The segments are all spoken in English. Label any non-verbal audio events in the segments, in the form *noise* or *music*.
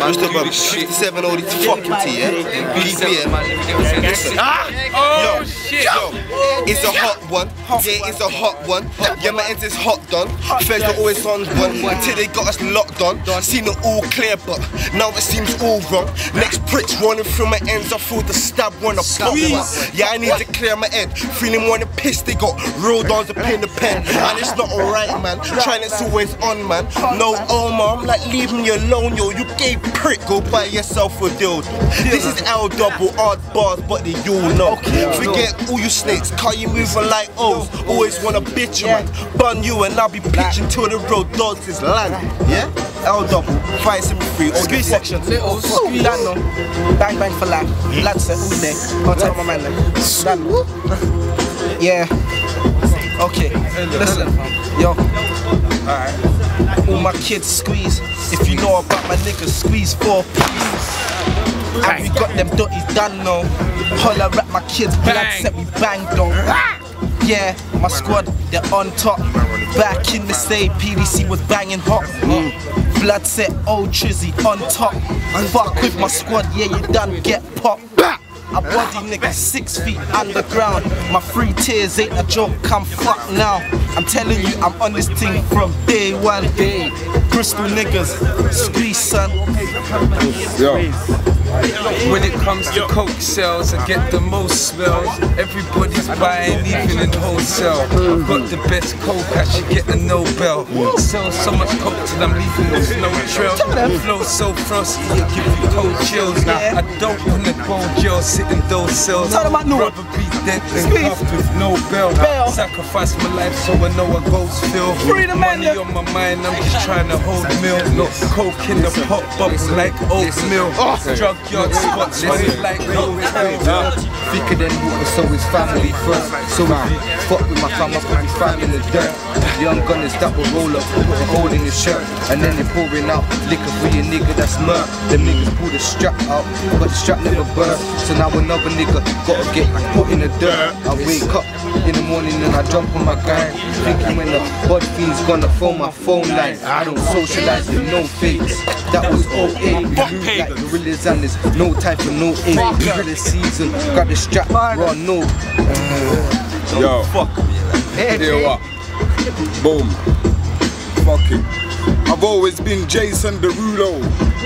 Mr. Bum, 57 all these fucking T, yeah? BPM. Ah! Oh shit! Yo, it's a hot one. Yeah, it's a hot one. Yeah, my ends is hot done. Feds are always on one until they got us locked on. Seen it all clear, but now it seems all wrong. Next pricks running through my ends. I feel the stab when I pop one. Yeah, I need to clear my head. Feeling more than pissed. They got real dons to pin the pen, and it's not alright, man. Trying it's always on, man. No, Omar, I'm like leave me alone, yo. You gave prick. Go buy yourself a deal. This is L double odd bars, but they all know. Forget all you snakes, car you moving like O's. Always wanna bitch you, man. Bun you and I'll be pitching till the road dogs is land. Yeah? L double, five seven three, all Squeeze the section. Little oh, squeeze. Done no. Bang bang for life. Lads all day. I'll tell my man then. Yeah. Okay. Listen. Yo. Alright. All my kids squeeze. If you know about my niggas, squeeze four piece. And we got them dotties done now. Holla rap my kids, blood set me bang though. Yeah, my squad, they're on top. Back in the day, PDC was banging hot. Blood set, old Trizzy on top. Fuck with my squad, yeah, you done get popped. I body niggas six feet underground. My free tears ain't a joke, come fuck now. I'm telling you, I'm on this thing from day one. Day. Bristol niggas, squeeze son. When it comes to coke sales, I get the most smells. Everybody's buying, even in wholesale. Got the best coke, I should get a Nobel. Sell so much coke till I'm leaving with no trail. Flow so frosty, it give you cold chills. I don't wanna go jail, sit in those cells. Tell them I know it. Rather be dead than cuffed with no bell. Sacrifice my life so I know what goes feel. Free the man, on my mind, I'm just trying to hold meal. Not coke in the pot bubble like oatmeal. Drug yard spots running like no. Thicker than water, so it's family first. So if you fuck with my fam, I put my fam in the dirt. Young gunners that will roll up, put a hole in his shirt, and then they pouring out liquor for your nigga that's murk. Them niggas pull the strap out, but the strap never burst. So now another nigga gotta get put in the dirt. I wake up in the morning and I jump on my gang, thinking when the body fiend's gonna phone my phone line. I don't socialize with no fakes. That was 08. We move like gorillas and there's no time for no aid. Gorilla season, got the strap, raw no. Yo, hear what? Boom. Fucking. I've always been Jason Derulo.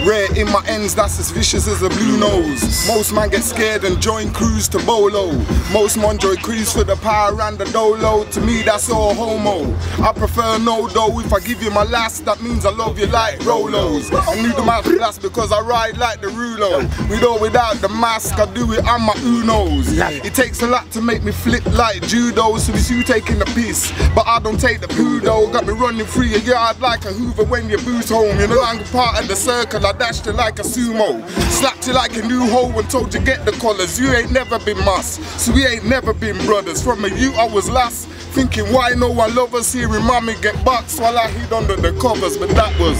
Rare in my ends, that's as vicious as a blue nose. Most man get scared and join crews to bolo. Most man join crews for the power and the dolo. To me, that's all homo. I prefer no though. If I give you my last, that means I love you like Rolos. I knew the mask that's because I ride like the Rulo. With or without the mask, I do it on my Unos. It takes a lot to make me flip like judo. So it's you taking the piss, but I don't take the poo though. Got me running through your yard like a Hoover when you boost home. You know I'm part of the circle. I dashed it like a sumo, slapped you like a new hoe and told you get the collars. You ain't never been mus, so we ain't never been brothers. From a you I was last. Thinking why no one lovers hearing mommy get boxed while I hid under the covers, but that was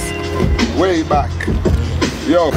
way back. Yo,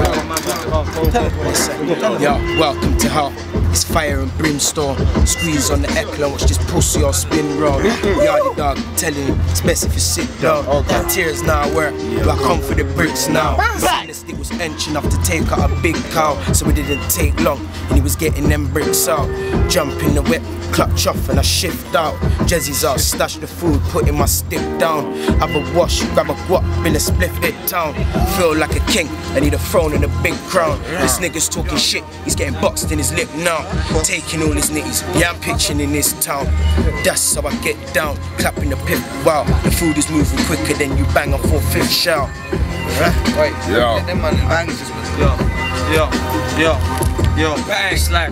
Yo, welcome to hell. It's fire and brimstone. Squeeze on the Eckler, watch this pussy all spin round. Yardy dog, telling you, it's best if you sit down. That tears now work, but I come for the bricks now. Honestly, was inch enough to take out a big cow, so it didn't take long. And he was getting them bricks out. Jump in the whip, clutch off, and I shift out. Jezzy's out, stash the food, putting my stick down. Have a wash, grab a guap, been a spliff hit town. Feel like a king, I need a throne and a big crown. This nigga's talking shit, he's getting boxed in his lip now. Taking all his nitties, yeah, I'm pitching in this town. That's how I get down, clapping the pip. Wow, the food is moving quicker than you bang a four fifth shout. Right? yo. Them man bangs is Yo, yo, yo, yo. It's like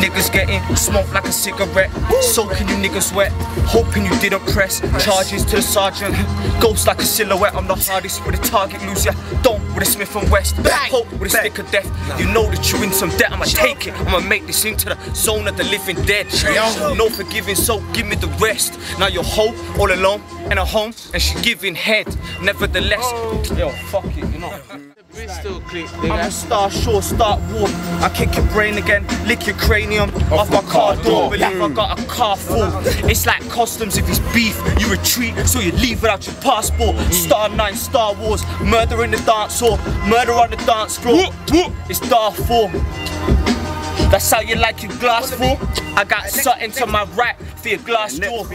niggas getting smoked like a cigarette, soaking you niggas wet, hoping you didn't press. Charges to the sergeant, *laughs* ghost like a silhouette. I'm the hardest with a target, lose ya. Don't with a Smith and West, hope with a stick of death. You know that you're in some debt. I'ma take it. I'ma make this into the zone of the living dead. Yo, no forgiving, so give me the rest. Now you're whole, all alone, and a home, and she giving head. Nevertheless, yo, fuck it, you know. *laughs* Bristol click. I'm a star, sure, start war. I kick your brain again, lick your cranium off my car door. Believe I got a car full. It's like customs if it's beef, you retreat, so you leave without your passport. Star 9, Star Wars, murder in the dance hall, murder on the dance floor. It's Darfur. That's how you like your glass full. I got something to my right for your glass door.